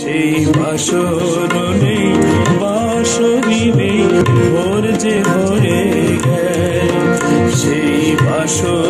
সেই বাসর নেই বাসরি নেই ভোর যে ভরে গে সেই বাসর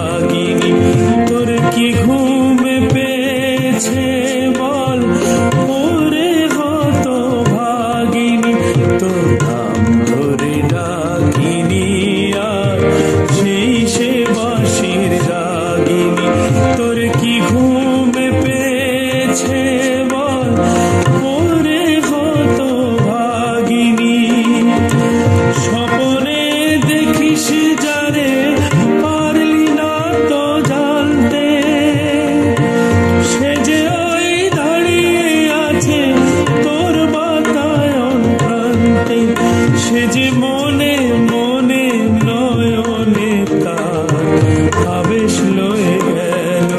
হয়েছে বল ওরে হত ভাগিনী। স্বপনে দেখিস যারে, পারলি না তো জানতে। সে যে ওই দাঁড়িয়ে আছে তোর বাতায়ন প্রান্তে সে যে মনে মনে নয়নে তার আবেশ লয়ে গেল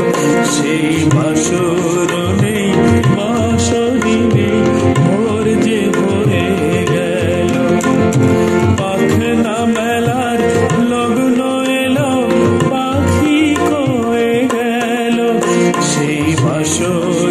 সেই বাসর show.